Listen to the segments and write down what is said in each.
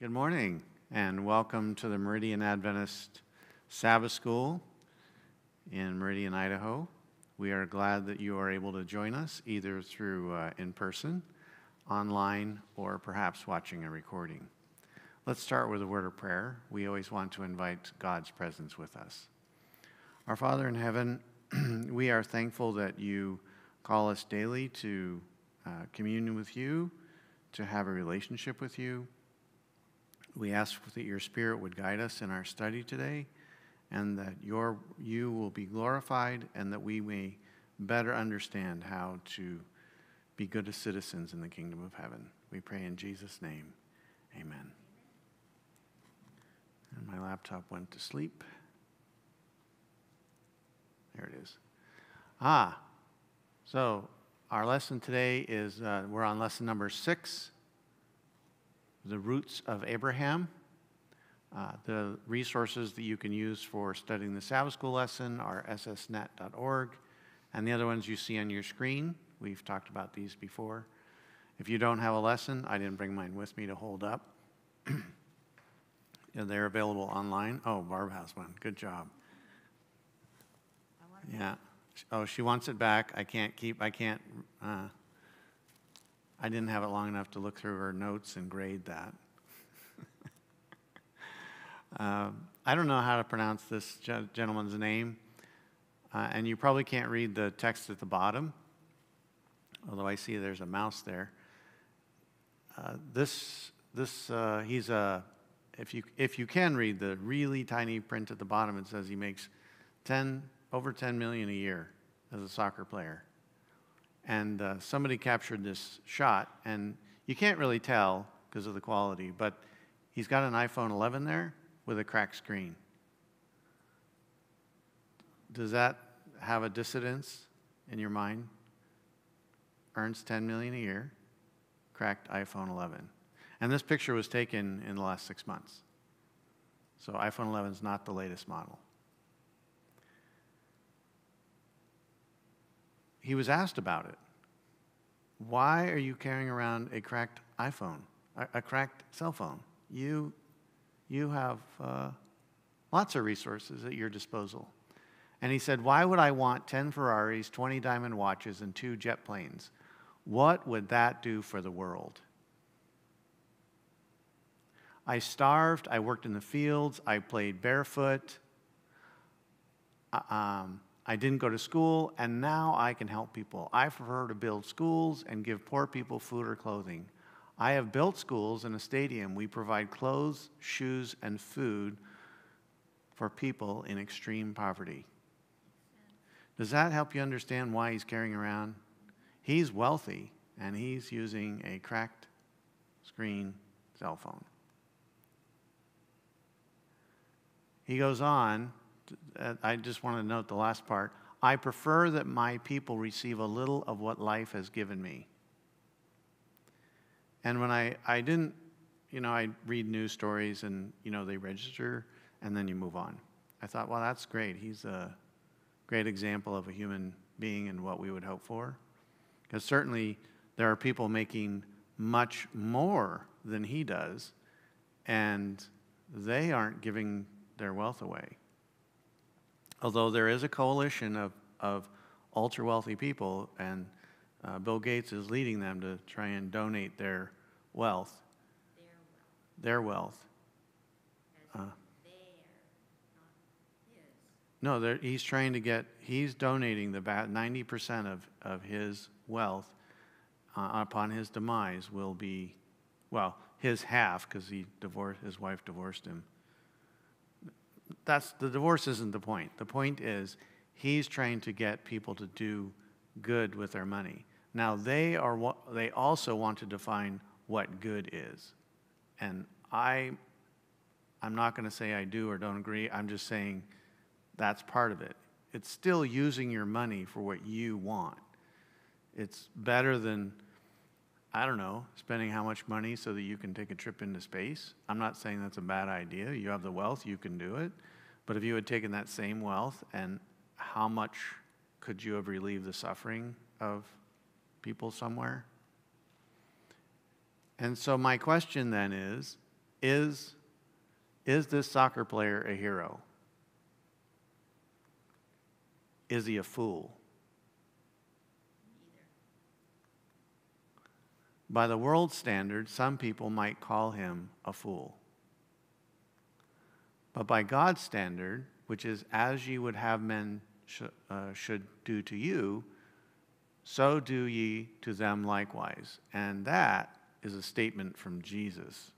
Good morning, and welcome to the Meridian Adventist Sabbath School in Meridian, Idaho. We are glad that you are able to join us either through uh, in person, online, or perhaps watching a recording. Let's start with a word of prayer. We always want to invite God's presence with us. Our Father in heaven, we are thankful that you call us daily to uh, communion with you, to have a relationship with you we ask that your Spirit would guide us in our study today and that your, you will be glorified and that we may better understand how to be good citizens in the kingdom of heaven. We pray in Jesus' name. Amen. And my laptop went to sleep. There it is. Ah, so our lesson today is uh, we're on lesson number six the roots of Abraham. Uh, the resources that you can use for studying the Sabbath School lesson are ssnet.org, and the other ones you see on your screen. We've talked about these before. If you don't have a lesson, I didn't bring mine with me to hold up. And they're available online. Oh, Barb has one. Good job. Yeah. Oh, she wants it back. I can't keep, I can't, uh, I didn't have it long enough to look through her notes and grade that. uh, I don't know how to pronounce this gentleman's name, uh, and you probably can't read the text at the bottom, although I see there's a mouse there. Uh, this, this, uh, he's a, if you, if you can read the really tiny print at the bottom, it says he makes 10, over 10 million a year as a soccer player and uh, somebody captured this shot, and you can't really tell because of the quality, but he's got an iPhone 11 there with a cracked screen. Does that have a dissidence in your mind? Earns 10 million a year, cracked iPhone 11. And this picture was taken in the last six months. So iPhone 11 is not the latest model. He was asked about it. Why are you carrying around a cracked iPhone, a, a cracked cell phone? You, you have uh, lots of resources at your disposal. And he said, Why would I want 10 Ferraris, 20 diamond watches, and two jet planes? What would that do for the world? I starved, I worked in the fields, I played barefoot. Uh, um, I didn't go to school, and now I can help people. I prefer to build schools and give poor people food or clothing. I have built schools and a stadium. We provide clothes, shoes, and food for people in extreme poverty. Does that help you understand why he's carrying around? He's wealthy, and he's using a cracked screen cell phone. He goes on Uh, I just want to note the last part. I prefer that my people receive a little of what life has given me. And when I, I didn't, you know, I read news stories and, you know, they register and then you move on. I thought, well, that's great. He's a great example of a human being and what we would hope for. Because certainly there are people making much more than he does, and they aren't giving their wealth away although there is a coalition of, of ultra wealthy people, and uh, Bill Gates is leading them to try and donate their wealth. Their wealth. Their wealth. Uh, no, he's trying to get, he's donating the 90% of, of his wealth uh, upon his demise will be, well, his half, because he divorced, his wife divorced him that's the divorce isn't the point. The point is he's trying to get people to do good with their money. Now they are they also want to define what good is. And I I'm not going to say I do or don't agree. I'm just saying that's part of it. It's still using your money for what you want. It's better than I don't know, spending how much money so that you can take a trip into space. I'm not saying that's a bad idea. You have the wealth, you can do it. But if you had taken that same wealth and how much could you have relieved the suffering of people somewhere? And so, my question then is is, is this soccer player a hero? Is he a fool? By the world standard, some people might call him a fool. But by God's standard, which is as ye would have men sh- uh, should do to you, so do ye to them likewise. And that is a statement from Jesus.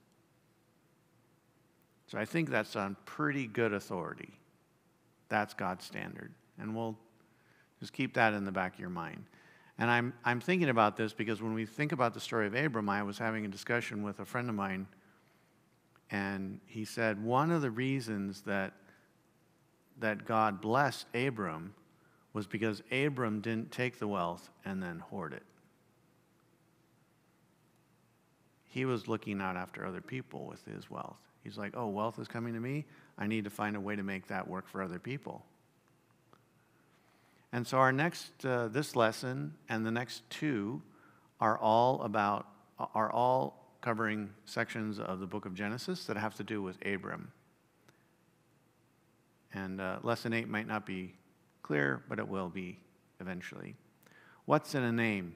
So I think that's on pretty good authority. That's God's standard. And we'll just keep that in the back of your mind. And I'm, I'm thinking about this because when we think about the story of Abram, I was having a discussion with a friend of mine, and he said one of the reasons that, that God blessed Abram was because Abram didn't take the wealth and then hoard it. He was looking out after other people with his wealth. He's like, oh, wealth is coming to me. I need to find a way to make that work for other people. And so, our next, uh, this lesson and the next two are all about, are all covering sections of the book of Genesis that have to do with Abram. And uh, lesson eight might not be clear, but it will be eventually. What's in a name?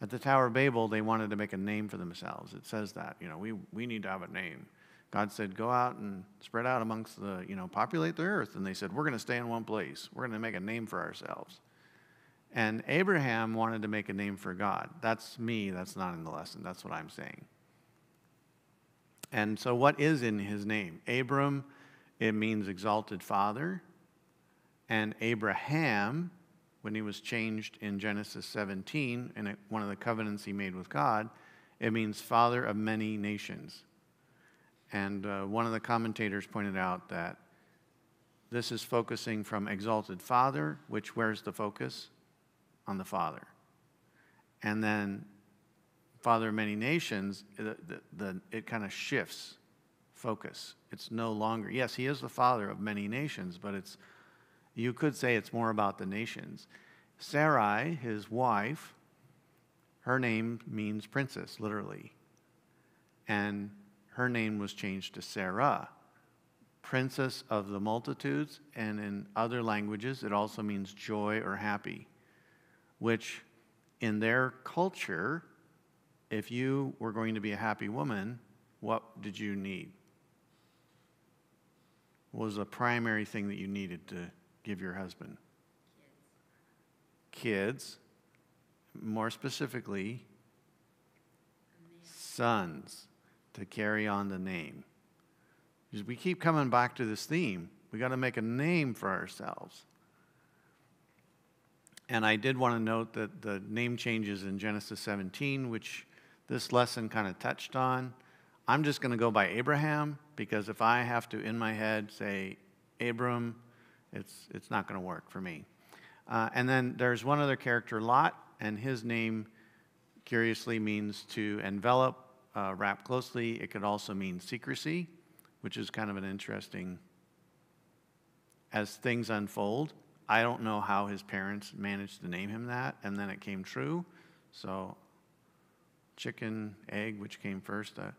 At the Tower of Babel, they wanted to make a name for themselves. It says that, you know, we, we need to have a name. God said, go out and spread out amongst the, you know, populate the earth. And they said, we're going to stay in one place. We're going to make a name for ourselves. And Abraham wanted to make a name for God. That's me. That's not in the lesson. That's what I'm saying. And so, what is in his name? Abram, it means exalted father. And Abraham, when he was changed in Genesis 17, in one of the covenants he made with God, it means father of many nations. And uh, one of the commentators pointed out that this is focusing from exalted Father, which where's the focus? On the Father. And then Father of many nations, the, the, the it kind of shifts focus. It's no longer, yes, he is the Father of many nations, but it's, you could say it's more about the nations. Sarai, his wife, her name means princess, literally. And her name was changed to Sarah, princess of the multitudes, and in other languages it also means joy or happy, which in their culture, if you were going to be a happy woman, what did you need? What was the primary thing that you needed to give your husband? Kids. Kids. More specifically, sons to carry on the name. Because we keep coming back to this theme. We got to make a name for ourselves. And I did want to note that the name changes in Genesis 17, which this lesson kind of touched on. I'm just going to go by Abraham because if I have to, in my head, say Abram, it's, it's not going to work for me. Uh, and then there's one other character, Lot, and his name curiously means to envelop uh, wrapped closely. It could also mean secrecy, which is kind of an interesting. As things unfold, I don't know how his parents managed to name him that, and then it came true. So, chicken, egg, which came first? Uh,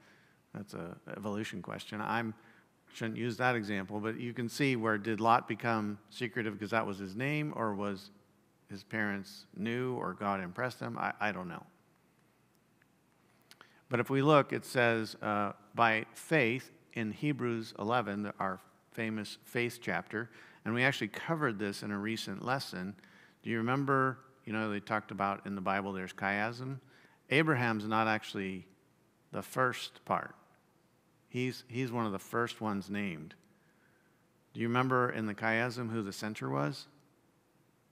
that's a evolution question. I'm shouldn't use that example, but you can see where did Lot become secretive because that was his name, or was his parents knew, or God impressed him? I, I don't know. But if we look, it says, uh, by faith in Hebrews 11, our famous faith chapter, and we actually covered this in a recent lesson. Do you remember? You know, they talked about in the Bible there's chiasm. Abraham's not actually the first part, he's, he's one of the first ones named. Do you remember in the chiasm who the center was?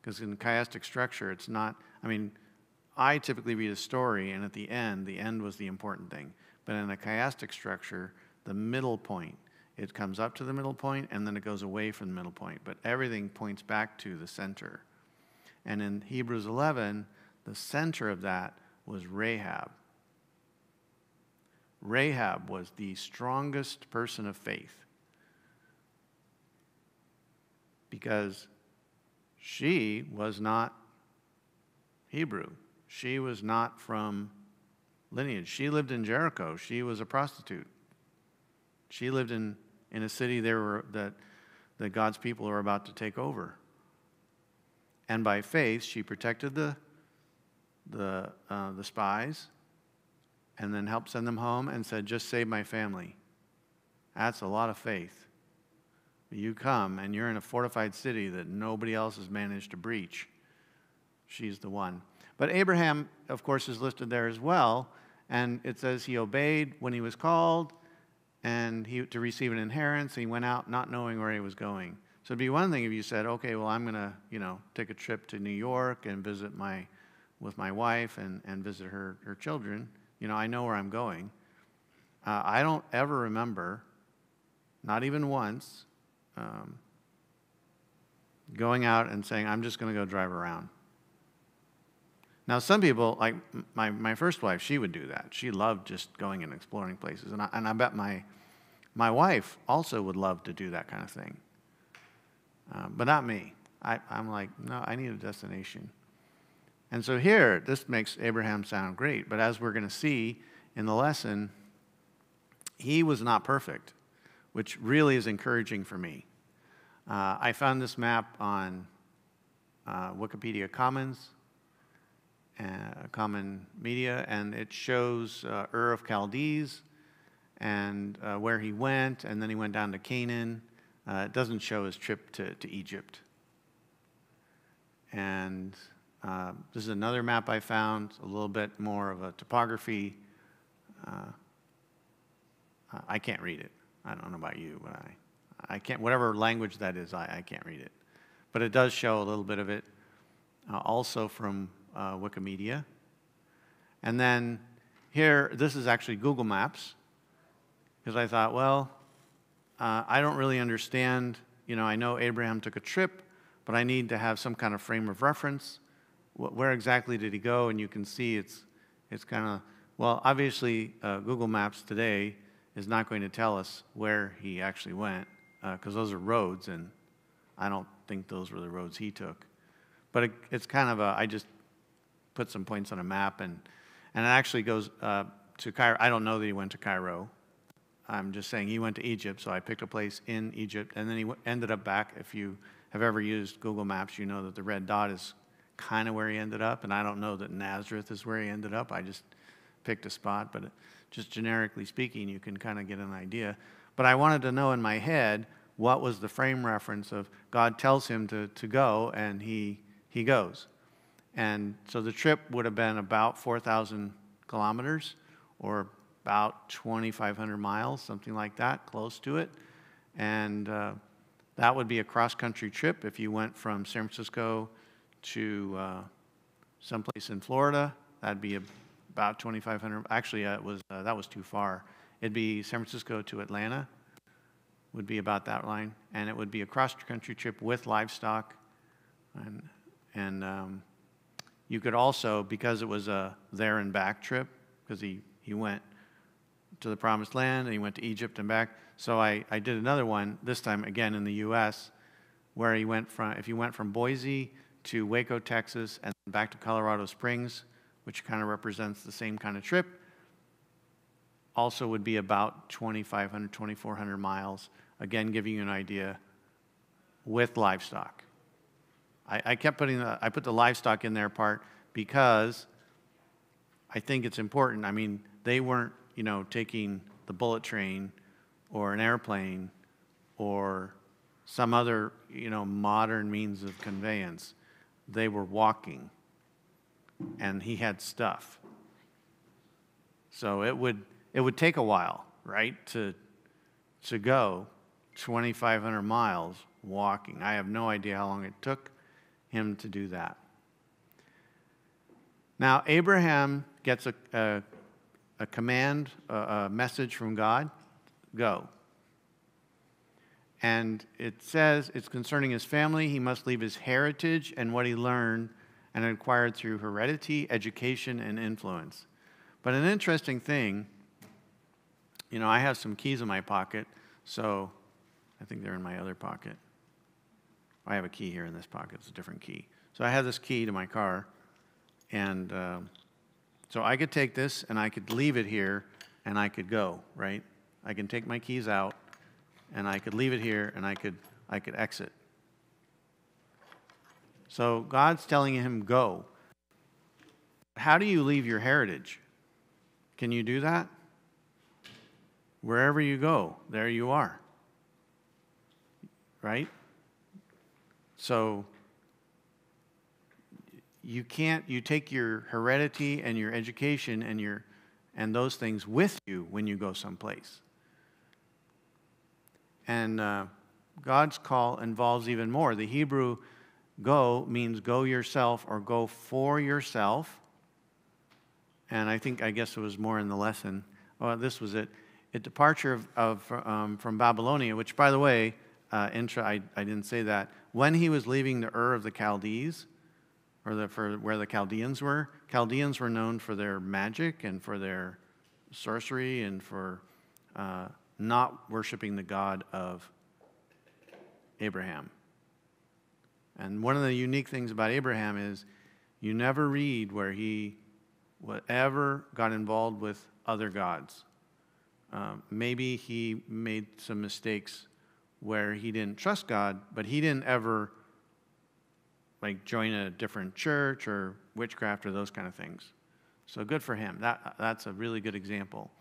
Because in chiastic structure, it's not, I mean, I typically read a story, and at the end, the end was the important thing. But in a chiastic structure, the middle point, it comes up to the middle point and then it goes away from the middle point. But everything points back to the center. And in Hebrews 11, the center of that was Rahab. Rahab was the strongest person of faith because she was not Hebrew. She was not from lineage. She lived in Jericho. She was a prostitute. She lived in, in a city there were, that, that God's people were about to take over. And by faith, she protected the, the, uh, the spies and then helped send them home and said, Just save my family. That's a lot of faith. You come and you're in a fortified city that nobody else has managed to breach. She's the one. But Abraham, of course, is listed there as well. And it says he obeyed when he was called and he, to receive an inheritance. He went out not knowing where he was going. So it'd be one thing if you said, okay, well, I'm going to, you know, take a trip to New York and visit my, with my wife and, and visit her, her children. You know, I know where I'm going. Uh, I don't ever remember, not even once, um, going out and saying, I'm just going to go drive around. Now, some people, like my, my first wife, she would do that. She loved just going and exploring places. And I, and I bet my, my wife also would love to do that kind of thing. Uh, but not me. I, I'm like, no, I need a destination. And so here, this makes Abraham sound great. But as we're going to see in the lesson, he was not perfect, which really is encouraging for me. Uh, I found this map on uh, Wikipedia Commons uh, Common Media, and it shows uh, Ur of Chaldees and uh, where he went, and then he went down to Canaan. Uh, it doesn't show his trip to, to Egypt. And uh, this is another map I found, a little bit more of a topography. Uh, I can't read it. I don't know about you, but I, I can't, whatever language that is, I, I can't read it. But it does show a little bit of it. also from uh, Wikimedia. And then here, this is actually Google Maps, because I thought, well, uh, I don't really understand. You know, I know Abraham took a trip, but I need to have some kind of frame of reference. Where exactly did he go? And you can see it's, it's kind of, well, obviously, uh, Google Maps today is not going to tell us where he actually went, because uh, those are roads, and I don't think those were the roads he took. But it, it's kind of a, I just put some points on a map, and, and it actually goes uh, to Cairo. I don't know that he went to Cairo. I'm just saying he went to Egypt, so I picked a place in Egypt, and then he ended up back. If you have ever used Google Maps, you know that the red dot is kind of where he ended up, and I don't know that Nazareth is where he ended up. I just picked a spot, but just generically speaking, you can kind of get an idea. But I wanted to know in my head what was the frame reference of God tells him to, to go, and he, he goes. And so the trip would have been about 4,000 kilometers or about 2,500 miles, something like that, close to it. And uh, that would be a cross country trip if you went from San Francisco to uh, someplace in Florida. That'd be about 2,500. Actually, uh, it was, that was too far. It'd be San Francisco to Atlanta, would be about that line. And it would be a cross country trip with livestock. And, and um, you could also, because it was a there and back trip, because he, he went to the promised land and he went to Egypt and back. So I, I did another one, this time again in the U.S., where he went from, if you went from Boise to Waco, Texas, and back to Colorado Springs, which kind of represents the same kind of trip, also would be about 2,500, 2,400 miles. Again, giving you an idea with livestock. I, I kept putting the, I put the livestock in there part because I think it's important. I mean, they weren't, you know, taking the bullet train or an airplane or some other, you know, modern means of conveyance. They were walking, and he had stuff. So it would it would take a while, right, to to go 2,500 miles walking. I have no idea how long it took him to do that. Now, Abraham gets a, a, a command, a, a message from God go. And it says it's concerning his family. He must leave his heritage and what he learned and acquired through heredity, education, and influence. But an interesting thing, you know, I have some keys in my pocket, so I think they're in my other pocket. I have a key here in this pocket. It's a different key. So I have this key to my car, and uh, so I could take this and I could leave it here and I could go, right? I can take my keys out and I could leave it here and I could, I could exit. So God's telling him, go. How do you leave your heritage? Can you do that? Wherever you go, there you are. Right? So you can't you take your heredity and your education and your and those things with you when you go someplace. And uh, God's call involves even more. The Hebrew go means go yourself or go for yourself. And I think, I guess it was more in the lesson. Well, this was it. A departure of, of um, from Babylonia, which, by the way, uh, intra, I, I didn't say that. When he was leaving the Ur of the Chaldees, or the, for where the Chaldeans were, Chaldeans were known for their magic and for their sorcery and for uh, not worshiping the God of Abraham. And one of the unique things about Abraham is you never read where he ever got involved with other gods. Uh, maybe he made some mistakes where he didn't trust God, but he didn't ever like join a different church or witchcraft or those kind of things. So good for him. That, that's a really good example.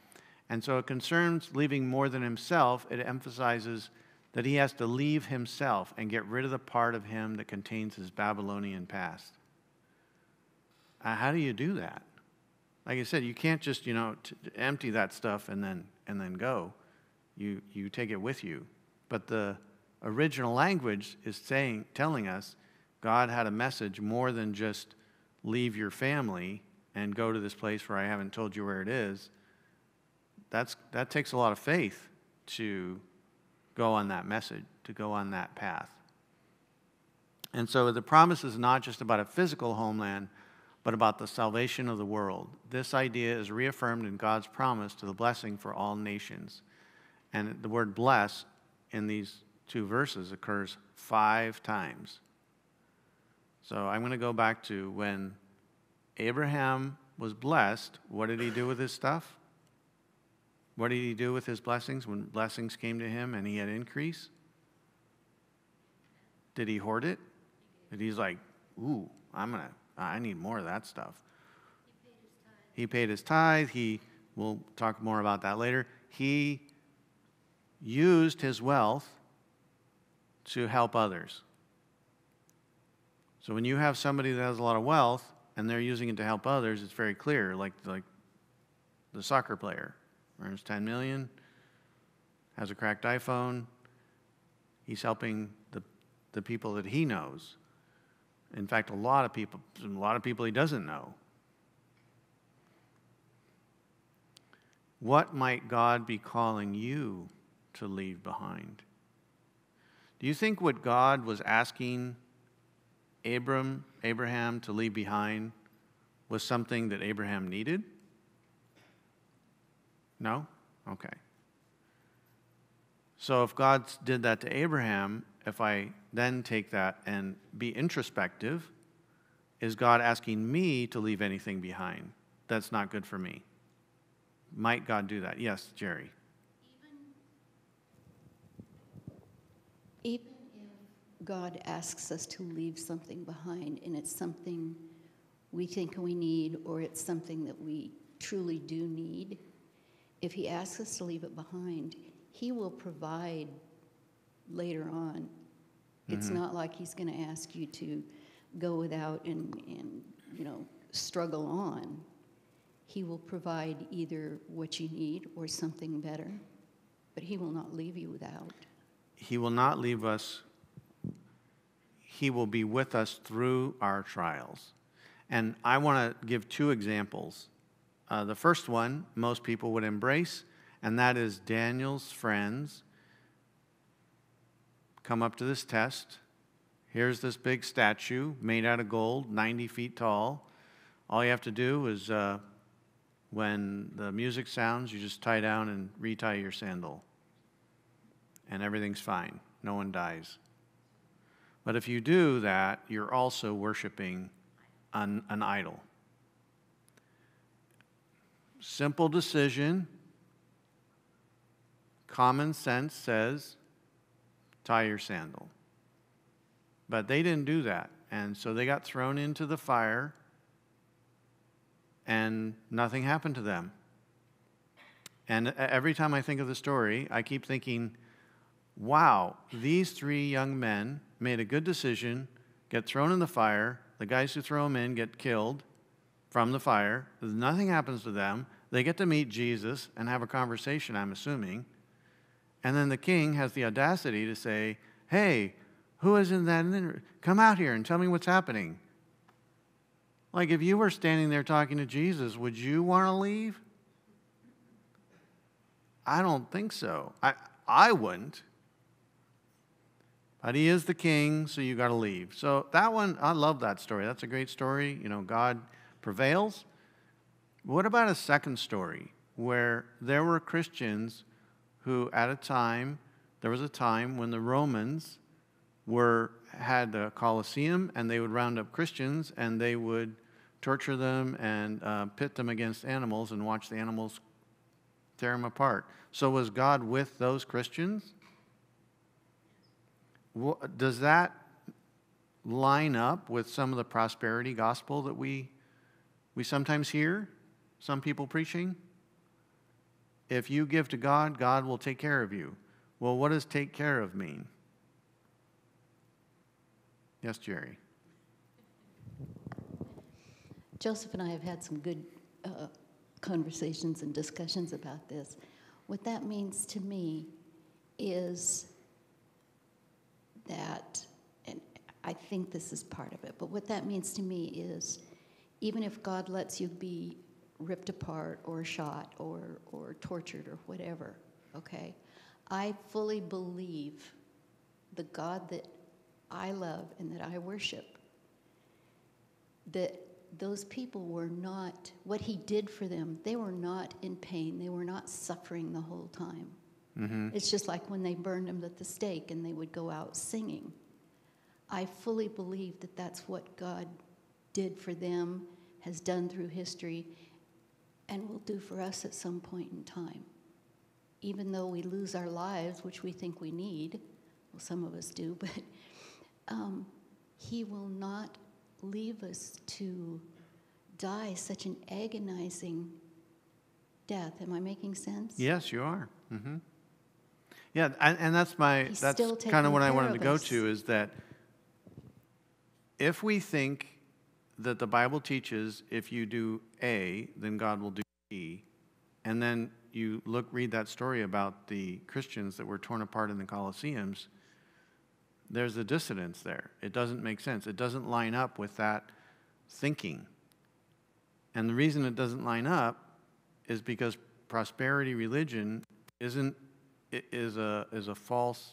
And so it concerns leaving more than himself. It emphasizes that he has to leave himself and get rid of the part of him that contains his Babylonian past. Uh, how do you do that? Like I said, you can't just, you know, t- empty that stuff and then, and then go. You, you take it with you. But the original language is saying, telling us God had a message more than just leave your family and go to this place where I haven't told you where it is. That's, that takes a lot of faith to go on that message, to go on that path. And so the promise is not just about a physical homeland, but about the salvation of the world. This idea is reaffirmed in God's promise to the blessing for all nations. And the word bless in these two verses occurs five times. So I'm going to go back to when Abraham was blessed, what did he do with his stuff? What did he do with his blessings when blessings came to him and he had increase? Did he hoard it? Did he's like, ooh, I'm gonna, I need more of that stuff. He paid his tithe. He, we'll talk more about that later. He used his wealth to help others. So when you have somebody that has a lot of wealth and they're using it to help others, it's very clear, like, like the soccer player earns 10 million, has a cracked iPhone. He's helping the, the people that he knows. In fact, a lot of people, a lot of people he doesn't know. What might God be calling you to leave behind? Do you think what God was asking Abram, Abraham to leave behind was something that Abraham needed? No? Okay. So if God did that to Abraham, if I then take that and be introspective, is God asking me to leave anything behind that's not good for me? Might God do that? Yes, Jerry. Even, if God asks us to leave something behind and it's something we think we need or it's something that we truly do need, if He asks us to leave it behind, He will provide later on. It's mm-hmm. not like He's going to ask you to go without and, and, you know, struggle on. He will provide either what you need or something better, but He will not leave you without. He will not leave us. He will be with us through our trials. And I want to give two examples uh, the first one, most people would embrace, and that is Daniel's friends come up to this test. Here's this big statue made out of gold, 90 feet tall. All you have to do is uh, when the music sounds, you just tie down and retie your sandal, and everything's fine. No one dies. But if you do that, you're also worshiping an, an idol simple decision common sense says tie your sandal. But they didn't do that. And so they got thrown into the fire, and nothing happened to them. And uh, every time I think of the story, I keep thinking, wow, these three young men made a good decision, get thrown in the fire. The guys who throw them in get killed from the fire. Nothing happens to them. They get to meet Jesus and have a conversation, I'm assuming. And then the king has the audacity to say, Hey, who is in that? Come out here and tell me what's happening. Like, if you were standing there talking to Jesus, would you want to leave? I don't think so. I, I wouldn't. But he is the king, so you got to leave. So that one, I love that story. That's a great story. You know, God prevails. What about a second story where there were Christians who, at a time, there was a time when the Romans were had the Colosseum and they would round up Christians and they would torture them and uh, pit them against animals and watch the animals tear them apart. So was God with those Christians? Does that line up with some of the prosperity gospel that we, we sometimes hear some people preaching? If you give to God, God will take care of you. Well, what does take care of mean? Yes, Jerry. Joseph and I have had some good uh, conversations and discussions about this. What that means to me is that, and I think this is part of it, but what that means to me is even if God lets you be ripped apart or shot or, or tortured or whatever, okay, I fully believe the God that I love and that I worship, that those people were not, what he did for them, they were not in pain. They were not suffering the whole time. Mm-hmm. It's just like when they burned them at the stake and they would go out singing. I fully believe that that's what God did for them, has done through history, and will do for us at some point in time. Even though we lose our lives, which we think we need, well, some of us do, but um, He will not leave us to die such an agonizing death. Am I making sense? Yes, you are. Mm-hmm. Yeah, and, and that's my He's that's kind of what I wanted to go to is that if we think that the Bible teaches if you do A, then God will do B, and then you look read that story about the Christians that were torn apart in the Colosseums, there's a dissonance there. It doesn't make sense. It doesn't line up with that thinking. And the reason it doesn't line up is because prosperity religion isn't is a is a false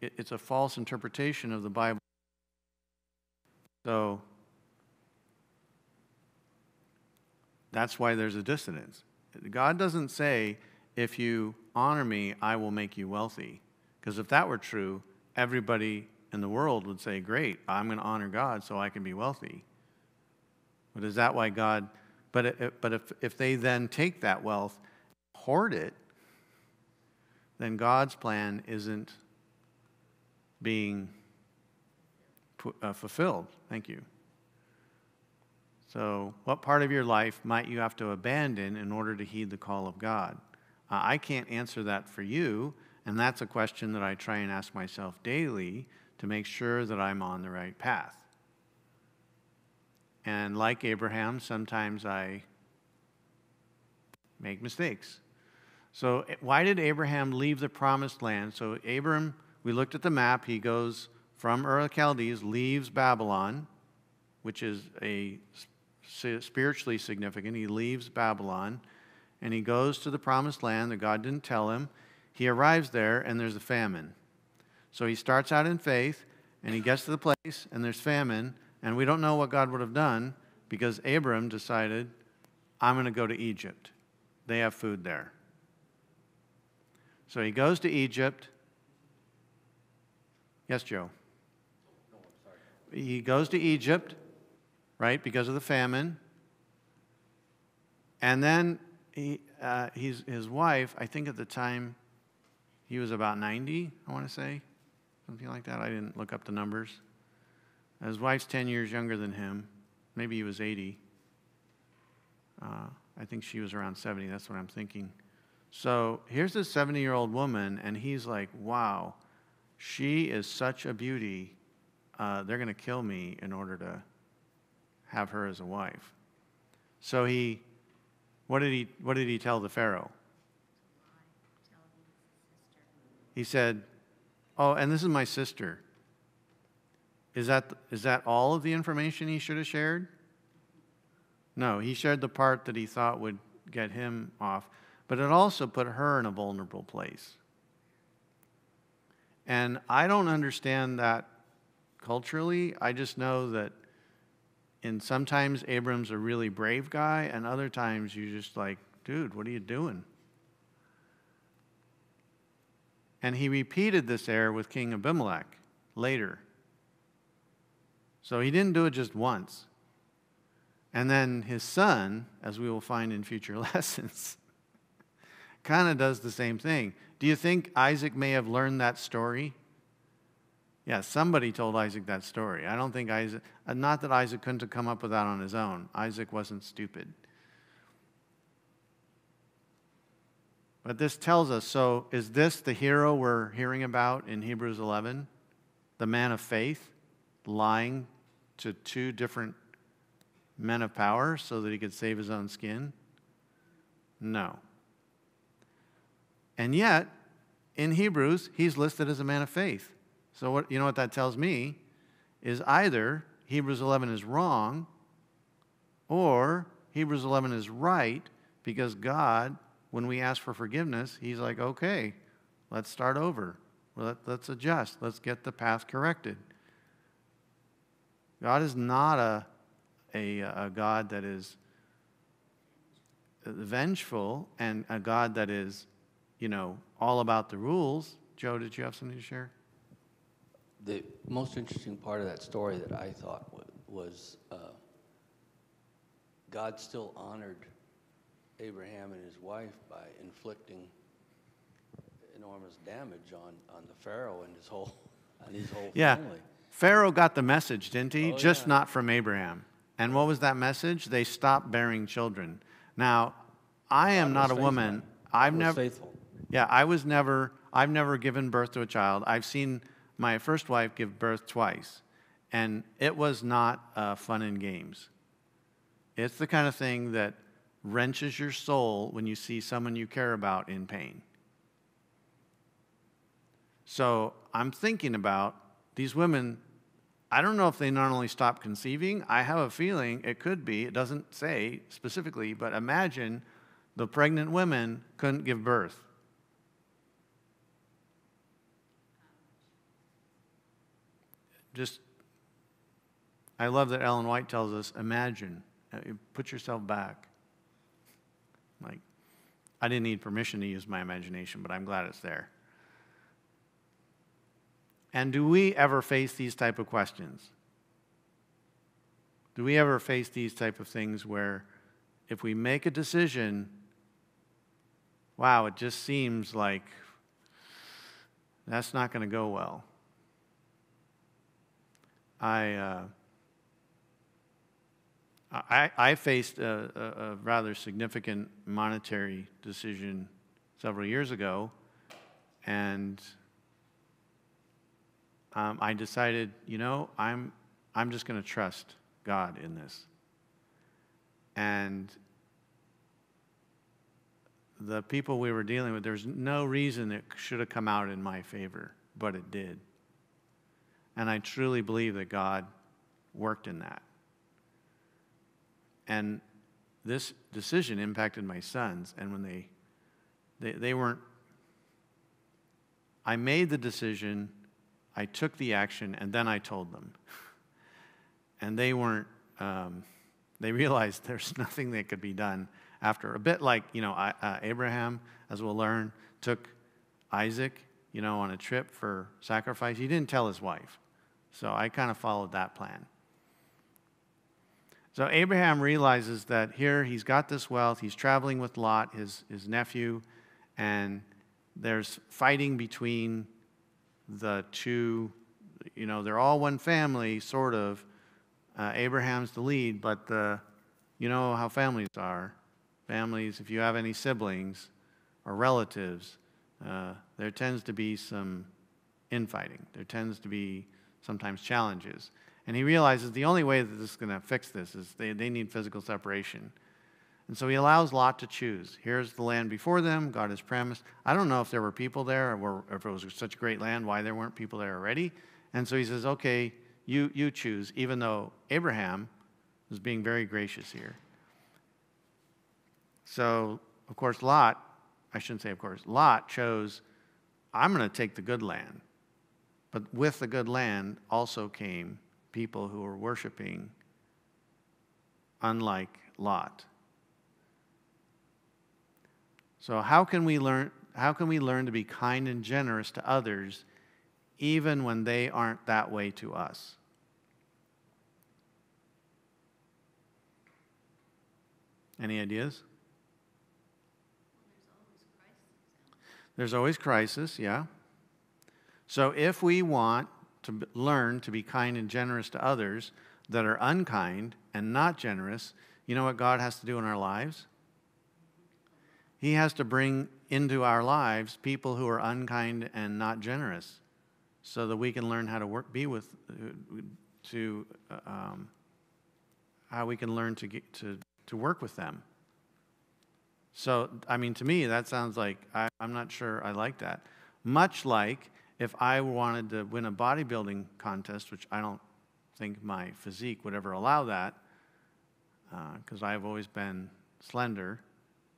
it's a false interpretation of the Bible. So that's why there's a dissonance. God doesn't say, if you honor me, I will make you wealthy. Because if that were true, everybody in the world would say, Great, I'm going to honor God so I can be wealthy. But is that why God? But, it, but if, if they then take that wealth, hoard it, then God's plan isn't being uh, fulfilled. Thank you. So, what part of your life might you have to abandon in order to heed the call of God? Uh, I can't answer that for you and that's a question that I try and ask myself daily to make sure that I'm on the right path. And like Abraham, sometimes I make mistakes. So, eh, why did Abraham leave the promised land? So, Abram, we looked at the map, he goes from Ur of Chaldees, leaves Babylon, which is a spiritually significant. He leaves Babylon and he goes to the promised land that God didn't tell him. He arrives there and there's a famine. So he starts out in faith and he gets to the place and there's famine, and we don't know what God would have done because Abram decided, I'm going to go to Egypt. They have food there. So he goes to Egypt. Yes, Joe? he goes to Egypt, right, because of the famine. And then he, uh, his wife, I think at the time, he was about 90, I want to say, something like that. I didn't look up the numbers. His wife's 10 years younger than him. Maybe he was 80. Uh, I think she was around 70. That's what I'm thinking. So here's this 70 year old woman, and he's like, wow, she is such a beauty. Uh, they're going to kill me in order to have her as a wife. So he, what did he, what did he tell the Pharaoh? He said, Oh, and this is my sister. Is that, is that all of the information he should have shared? No, he shared the part that he thought would get him off, but it also put her in a vulnerable place. And I don't understand that culturally. I just know that and sometimes Abram's a really brave guy, and other times you're just like, dude, what are you doing? And he repeated this error with King Abimelech later. So he didn't do it just once. And then his son, as we will find in future lessons, kind of does the same thing. Do you think Isaac may have learned that story? Yeah, somebody told Isaac that story. I don't think Isaac, uh, not that Isaac couldn't have come up with that on his own. Isaac wasn't stupid. But this tells us so, is this the hero we're hearing about in Hebrews 11? The man of faith lying to two different men of power so that he could save his own skin? No. And yet, in Hebrews, he's listed as a man of faith. So what you know what that tells me is either Hebrews 11 is wrong or Hebrews 11 is right because God, when we ask for forgiveness, He's like, okay, let's start over. Let, us adjust. Let's get the path corrected. God is not a, a, a God that is vengeful and a God that is, you know, all about the rules. Joe, did you have something to share? The most interesting part of that story that I thought was uh, God still honored Abraham and his wife by inflicting enormous damage on, on the Pharaoh and his whole, and his whole yeah. family. Pharaoh got the message, didn't he? Oh, Just yeah. not from Abraham. And what was that message? They stopped bearing children. Now, I am not a woman. I've never faithful. Yeah, I was never I've never given birth to a child. I've seen my first wife give birth twice, and it was not uh, fun and games. It's the kind of thing that wrenches your soul when you see someone you care about in pain. So I'm thinking about these women. I don't know if they not only stopped conceiving, I have a feeling it could be, it doesn't say specifically, but imagine the pregnant women couldn't give birth. Just I love that Ellen White tells us imagine, uh, put yourself back. Like, I didn't need permission to use my imagination, but I'm glad it's there. And do we ever face these type of questions? Do we ever face these type of things where if we make a decision, wow, it just seems like that's not going to go well? I, uh, I, I, faced a, a, a, rather significant monetary decision several years ago, and um, I decided, you know, I'm, I'm just going to trust God in this. And the people we were dealing with, there's no reason it should have come out in my favor, but it did. And I truly believe that God worked in that. And this decision impacted my sons. And when they, they, they weren't, I made the decision, I took the action, and then I told them. And they weren't, um, they realized there's nothing that could be done after. A bit like, you know, uh, Abraham, as we'll learn, took Isaac, you know, on a trip for sacrifice. He didn't tell his wife. So I kind of followed that plan. So Abraham realizes that here he's got this wealth, he's traveling with Lot, his, his nephew, and there's fighting between the two, you know, they're all one family, sort of. Uh, Abraham's the lead, but the, you know how families are. Families, if you have any siblings or relatives, uh, there tends to be some infighting. There tends to be sometimes challenges. And he realizes the only way that this is going to fix this is they, they need physical separation. And so he allows Lot to choose. Here's the land before them, God has promised. I don't know if there were people there or if it was such a great land, why there weren't people there already. And so he says, okay, you, you choose, even though Abraham is being very gracious here. So, of course, Lot, I shouldn't say of course, Lot chose, I'm going to take the good land. But with the good land also came people who were worshiping unlike Lot. So how can we learn how can we learn to be kind and generous to others even when they aren't that way to us? Any ideas? There's always crisis, yeah. So if we want to learn to be kind and generous to others that are unkind and not generous, you know what God has to do in our lives? He has to bring into our lives people who are unkind and not generous so that we can learn how to work, be with, to, um, how we can learn to, get, to, to work with them. So, I mean, to me, that sounds like I, I'm not sure I like that. Much like if I wanted to win a bodybuilding contest, which I don't think my physique would ever allow that, because uh, I've always been slender,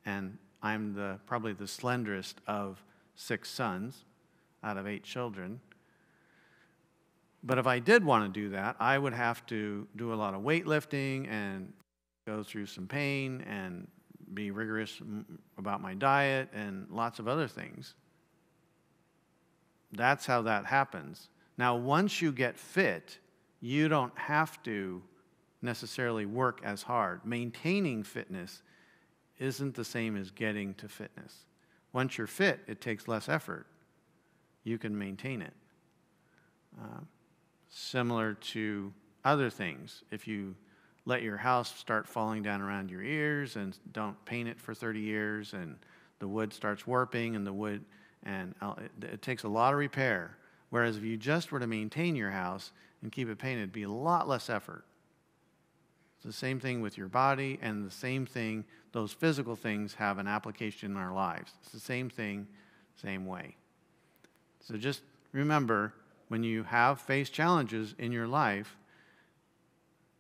and I'm the probably the slenderest of six sons out of eight children. But if I did want to do that, I would have to do a lot of weightlifting and go through some pain and be rigorous about my diet and lots of other things. That's how that happens. Now, once you get fit, you don't have to necessarily work as hard. Maintaining fitness isn't the same as getting to fitness. Once you're fit, it takes less effort. You can maintain it. Uh, similar to other things. If you let your house start falling down around your ears and don't paint it for 30 years and the wood starts warping and the wood and uh, it, it takes a lot of repair. Whereas if you just were to maintain your house and keep it painted, it'd be a lot less effort. It's the same thing with your body, and the same thing, those physical things have an application in our lives. It's the same thing, same way. So just remember when you have faced challenges in your life,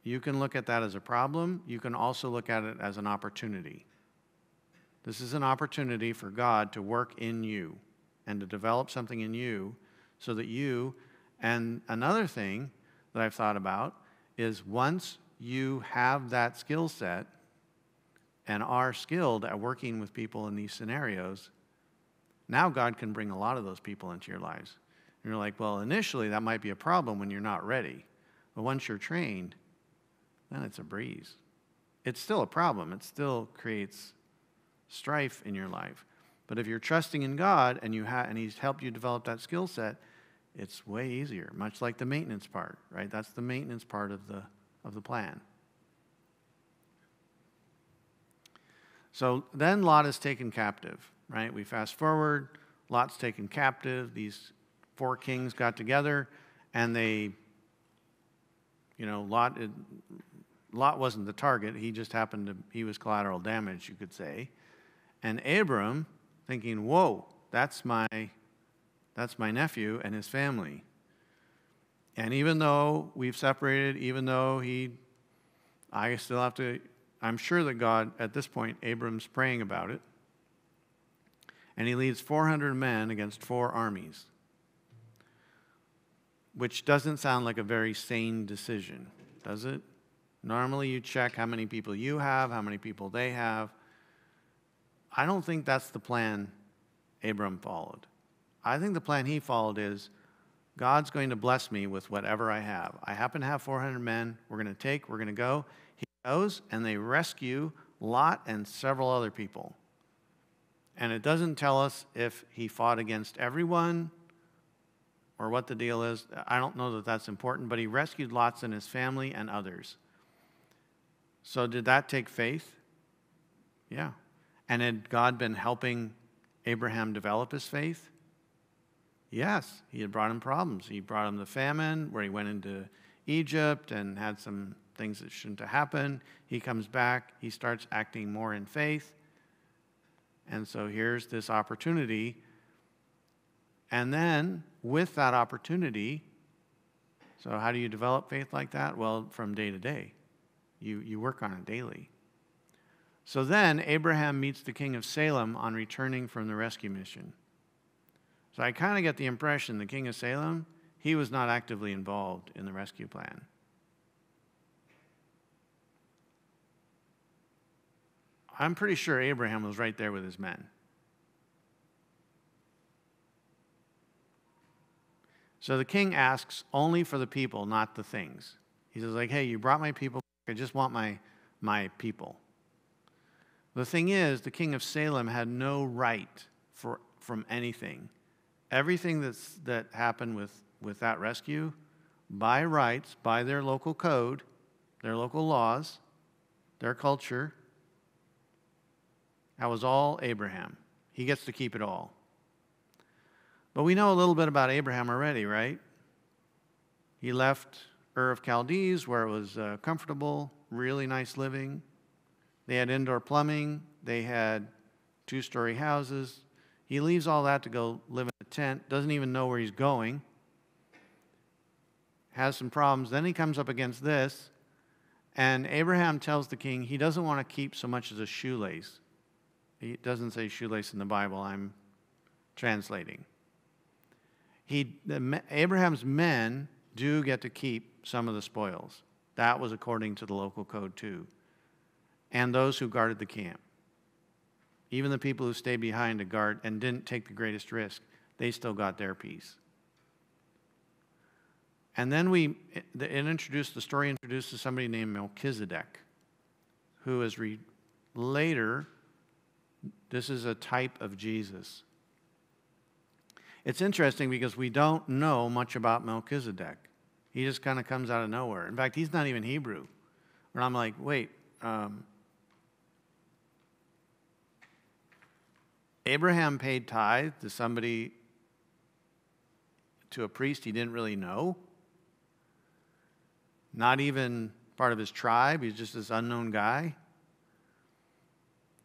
you can look at that as a problem. You can also look at it as an opportunity. This is an opportunity for God to work in you and to develop something in you so that you, and another thing that I've thought about is once you have that skill set and are skilled at working with people in these scenarios, now God can bring a lot of those people into your lives. And you're like, well, initially that might be a problem when you're not ready. But once you're trained, then it's a breeze. It's still a problem, it still creates strife in your life. But if you're trusting in God and, you ha- and He's helped you develop that skill set, it's way easier, much like the maintenance part, right? That's the maintenance part of the, of the plan. So then Lot is taken captive, right? We fast forward, Lot's taken captive. These four kings got together and they, you know, Lot, Lot wasn't the target. He just happened to, he was collateral damage, you could say. And Abram, thinking, whoa, that's my, that's my nephew and his family. And even though we've separated, even though he, I still have to, I'm sure that God, at this point, Abram's praying about it. And he leads 400 men against four armies, which doesn't sound like a very sane decision, does it? Normally, you check how many people you have, how many people they have. I don't think that's the plan Abram followed. I think the plan he followed is God's going to bless me with whatever I have. I happen to have 400 men. We're going to take, we're going to go. He goes and they rescue Lot and several other people. And it doesn't tell us if he fought against everyone or what the deal is. I don't know that that's important, but he rescued Lot and his family and others. So, did that take faith? Yeah. And had God been helping Abraham develop his faith? Yes, he had brought him problems. He brought him the famine where he went into Egypt and had some things that shouldn't have happened. He comes back, he starts acting more in faith. And so here's this opportunity. And then with that opportunity, so how do you develop faith like that? Well, from day to day. You, you work on it daily. So then Abraham meets the king of Salem on returning from the rescue mission. So I kind of get the impression the king of Salem, he was not actively involved in the rescue plan. I'm pretty sure Abraham was right there with his men. So the king asks only for the people, not the things. He says, like, hey, you brought my people. I just want my, my people. The thing is, the king of Salem had no right for, from anything. Everything that's, that happened with, with that rescue, by rights, by their local code, their local laws, their culture, that was all Abraham. He gets to keep it all. But we know a little bit about Abraham already, right? He left Ur of Chaldees, where it was uh, comfortable, really nice living. They had indoor plumbing, they had two story houses. He leaves all that to go live in a tent, doesn't even know where he's going, has some problems. Then he comes up against this, and Abraham tells the king he doesn't want to keep so much as a shoelace. He doesn't say shoelace in the Bible, I'm translating. He, Abraham's men do get to keep some of the spoils. That was according to the local code, too. And those who guarded the camp. Even the people who stayed behind to guard and didn't take the greatest risk, they still got their piece. And then we, it introduced, the story introduces somebody named Melchizedek, who is re, later this is a type of Jesus. It's interesting because we don't know much about Melchizedek. He just kind of comes out of nowhere. In fact, he's not even Hebrew. And I'm like, wait, um, Abraham paid tithe to somebody, to a priest he didn't really know. Not even part of his tribe. He's just this unknown guy.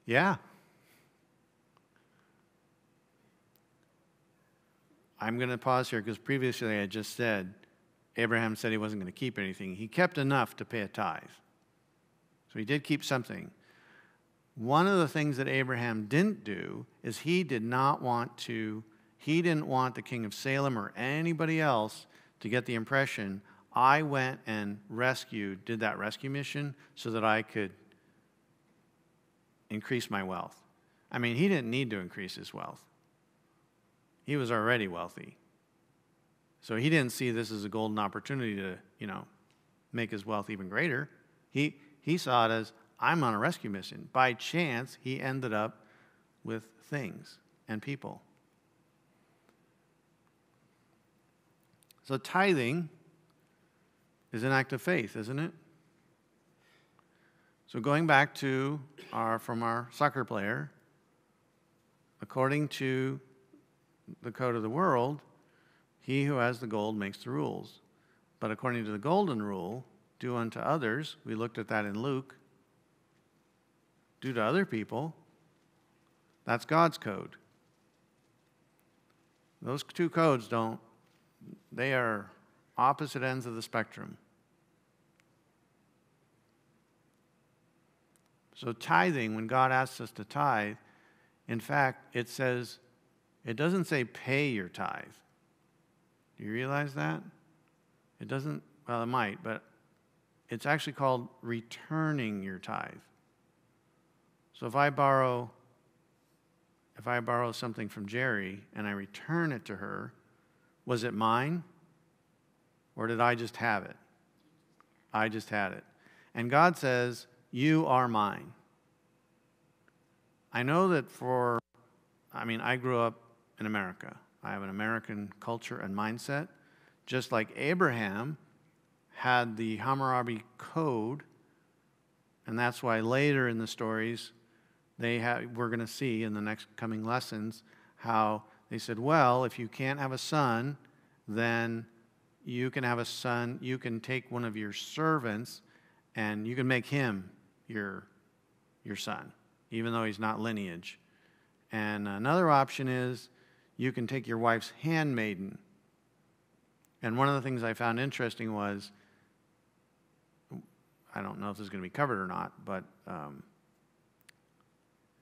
Yeah, I'm going to pause here because previously I just said Abraham said he wasn't going to keep anything. He kept enough to pay a tithe. So he did keep something. One of the things that Abraham didn't do is he did not want to, he didn't want the king of Salem or anybody else to get the impression I went and rescued, did that rescue mission so that I could increase my wealth. I mean, he didn't need to increase his wealth. He was already wealthy. So he didn't see this as a golden opportunity to, you know, make his wealth even greater. He, he saw it as, I'm on a rescue mission. By chance, he ended up with things and people. So tithing is an act of faith, isn't it? So going back to our from our soccer player, according to the code of the world, he who has the gold makes the rules. But according to the golden rule, do unto others, we looked at that in Luke, do to other people, that's God's code. Those two codes don't, they are opposite ends of the spectrum. So, tithing, when God asks us to tithe, in fact, it says it doesn't say pay your tithe. Do you realize that? It doesn't, well, it might, but it's actually called returning your tithe. So if I borrow, if I borrow something from Jerry and I return it to her, was it mine? Or did I just have it? I just had it. And God says, You are mine. I know that for, I mean, I grew up in America. I have an American culture and mindset, just like Abraham had the Hammurabi Code, and that's why later in the stories, they have, we're going to see in the next coming lessons how they said, well, if you can't have a son, then you can have a son, you can take one of your servants and you can make him your, your son, even though he's not lineage. And another option is you can take your wife's handmaiden. And one of the things I found interesting was I don't know if this is going to be covered or not, but um,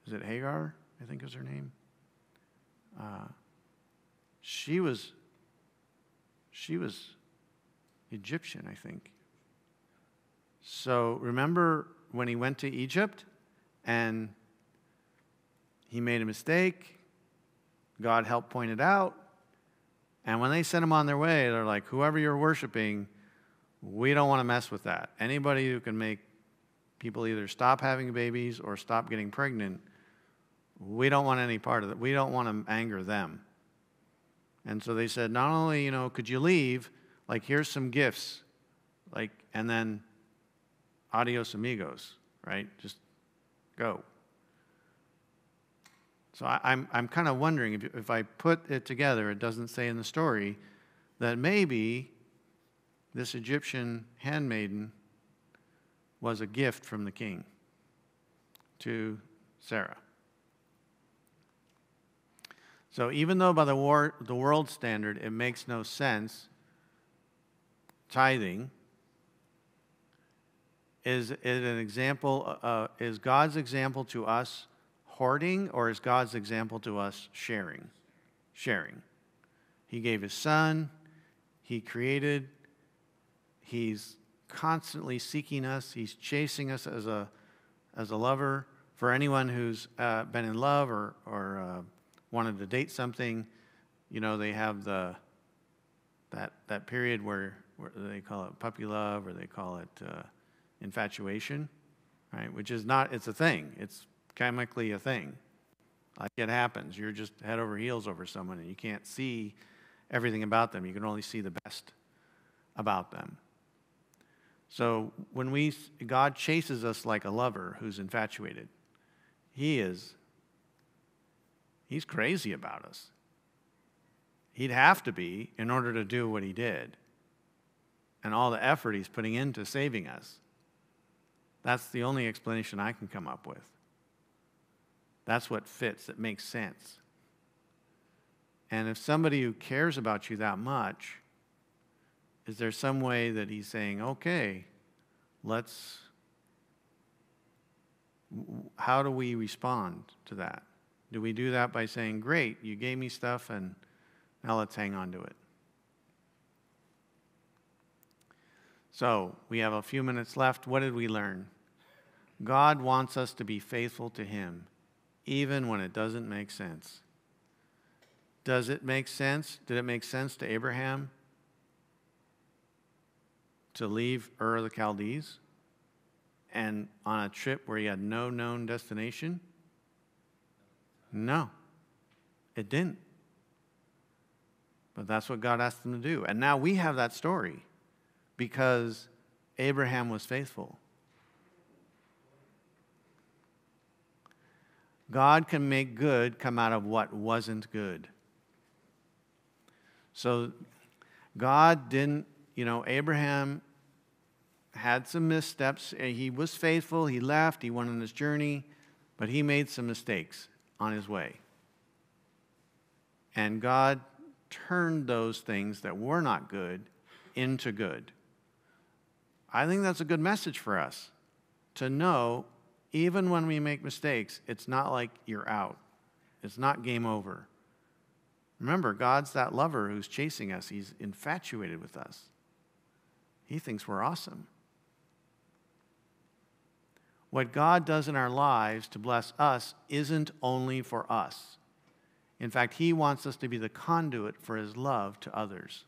is it Hagar? I think is her name. Uh, she was she was Egyptian, I think. So remember when he went to Egypt and he made a mistake, God helped point it out. And when they sent him on their way, they're like, whoever you're worshiping, we don't want to mess with that. Anybody who can make people either stop having babies or stop getting pregnant, we don't want any part of that. We don't want to anger them. And so they said, not only, you know, could you leave, like, here's some gifts, like, and then adios amigos, right? Just go. So I, am I'm, I'm kind of wondering if, if I put it together, it doesn't say in the story that maybe this Egyptian handmaiden was a gift from the king to Sarah. So even though by the, war, the world standard it makes no sense, tithing is an example, uh, is God's example to us hoarding or is God's example to us sharing? Sharing. He gave his son, he created, he's constantly seeking us, he's chasing us as a, as a lover. For anyone who's uh, been in love or, or uh, wanted to date something, you know, they have the, that, that period where, where they call it puppy love or they call it uh, infatuation, right? Which is not, it's a thing. It's chemically a thing. Like it happens. You're just head over heels over someone and you can't see everything about them. You can only see the best about them. So when we, God chases us like a lover who's infatuated, He is, He's crazy about us. He'd have to be in order to do what He did and all the effort He's putting into saving us. That's the only explanation I can come up with. That's what fits, that makes sense. And if somebody who cares about you that much, is there some way that he's saying, okay, let's, how do we respond to that? Do we do that by saying, great, you gave me stuff and now let's hang on to it? So we have a few minutes left. What did we learn? God wants us to be faithful to Him, even when it doesn't make sense. Does it make sense? Did it make sense to Abraham to leave Ur of the Chaldees and on a trip where he had no known destination? No, it didn't. But that's what God asked them to do. And now we have that story because Abraham was faithful. God can make good come out of what wasn't good. So God didn't, you know, Abraham had some missteps. He was faithful, he left, he went on his journey, but he made some mistakes on his way. And God turned those things that were not good into good. I think that's a good message for us to know even when we make mistakes, it's not like you're out, it's not game over. Remember, God's that lover who's chasing us, He's infatuated with us. He thinks we're awesome. What God does in our lives to bless us isn't only for us. In fact, He wants us to be the conduit for His love to others.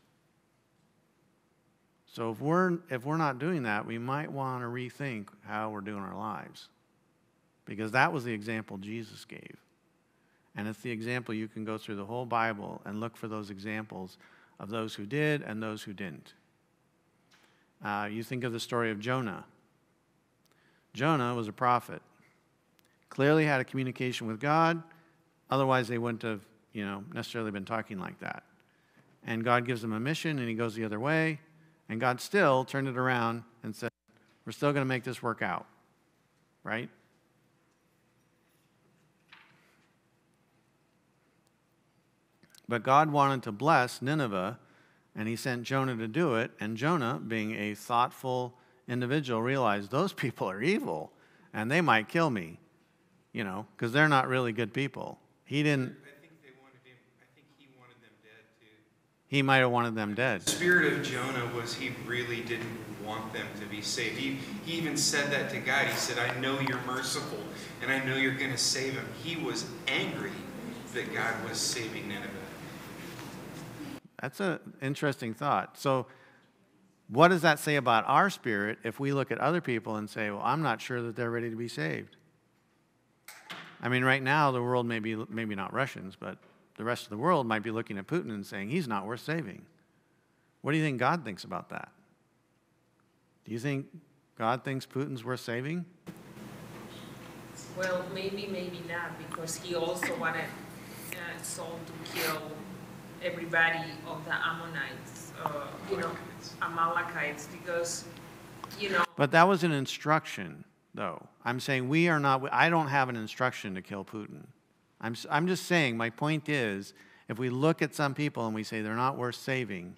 So if we're, if we're not doing that, we might want to rethink how we're doing our lives. Because that was the example Jesus gave. And it's the example you can go through the whole Bible and look for those examples of those who did and those who didn't. Uh, you think of the story of Jonah. Jonah was a prophet, clearly had a communication with God. Otherwise, they wouldn't have, you know, necessarily been talking like that. And God gives him a mission, and he goes the other way. And God still turned it around and said, We're still going to make this work out. Right? But God wanted to bless Nineveh, and he sent Jonah to do it. And Jonah, being a thoughtful individual, realized those people are evil and they might kill me, you know, because they're not really good people. He didn't, I think they wanted him, I think he wanted them dead too. he might have wanted them dead. The spirit of Jonah was he really didn't want them to be saved. He, he even said that to God. He said, I know you're merciful and I know you're going to save him. He was angry that God was saving Nineveh. That's an interesting thought. So, what does that say about our spirit if we look at other people and say, well, I'm not sure that they're ready to be saved? I mean, right now, the world may be, maybe not Russians, but the rest of the world might be looking at Putin and saying, he's not worth saving. What do you think God thinks about that? Do you think God thinks Putin's worth saving? Well, maybe, maybe not, because he also wanted uh, Saul to kill everybody of the Ammonites, you know, Amalekites, because, you know, But that was an instruction, though. I'm saying we are not, I don't have an instruction to kill Putin. I'm, I'm just saying, my point is, if we look at some people and we say they're not worth saving,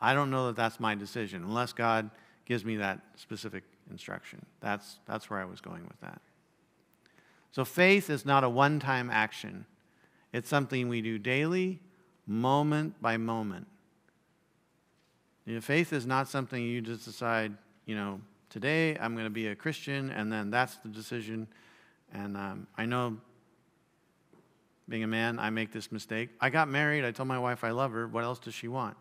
I don't know that that's my decision, unless God gives me that specific instruction. That's, that's where I was going with that. So faith is not a one time action, it's something we do daily, moment by moment. You know, faith is not something you just decide, you know, today I'm going to be a Christian, and then that's the decision. And um, I know, being a man, I make this mistake. I got married. I told my wife I love her. What else does she want?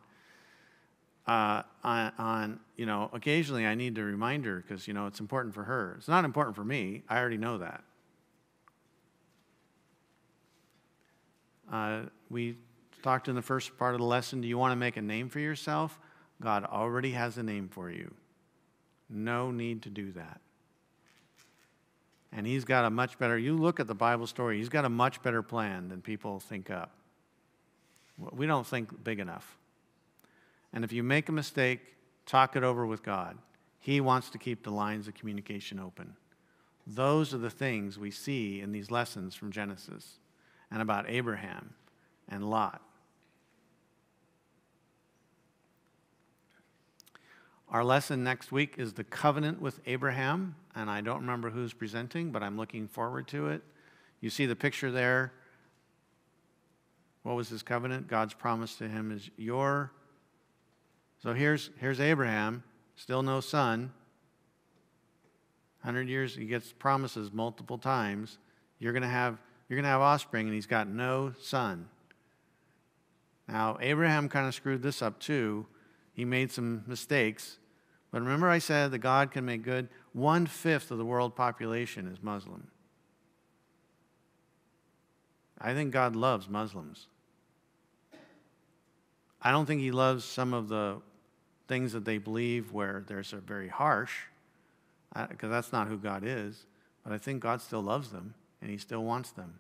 Uh, on, on, you know, occasionally I need to remind her because, you know, it's important for her. It's not important for me. I already know that. Uh, we talked in the first part of the lesson do you want to make a name for yourself? God already has a name for you. No need to do that. And He's got a much better, you look at the Bible story, He's got a much better plan than people think up. We don't think big enough. And if you make a mistake, talk it over with God. He wants to keep the lines of communication open. Those are the things we see in these lessons from Genesis and about Abraham and Lot. Our lesson next week is the covenant with Abraham, and I don't remember who's presenting, but I'm looking forward to it. You see the picture there. What was his covenant? God's promise to him is your. So here's, here's Abraham, still no son. 100 years, he gets promises multiple times. You're going to have you're going to have offspring, and he's got no son. Now, Abraham kind of screwed this up too. He made some mistakes. But remember, I said that God can make good. One fifth of the world population is Muslim. I think God loves Muslims. I don't think He loves some of the things that they believe where they're very harsh, uh, because that's not who God is. But I think God still loves them and He still wants them.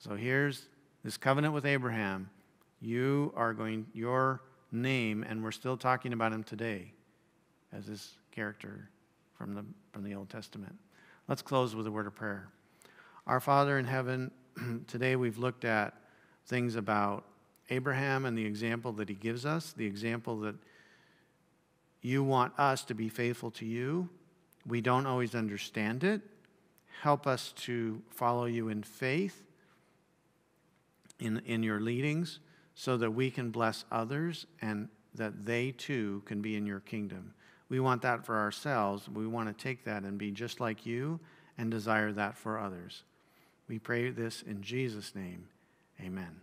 So here's this covenant with Abraham. You are going, your name, and we're still talking about him today as this character from the, from the Old Testament. Let's close with a word of prayer. Our Father in heaven, today we've looked at things about Abraham and the example that he gives us, the example that you want us to be faithful to you. We don't always understand it. Help us to follow you in faith, in, in your leadings, so that we can bless others and that they too can be in your kingdom. We want that for ourselves. We want to take that and be just like you and desire that for others. We pray this in Jesus' name. Amen.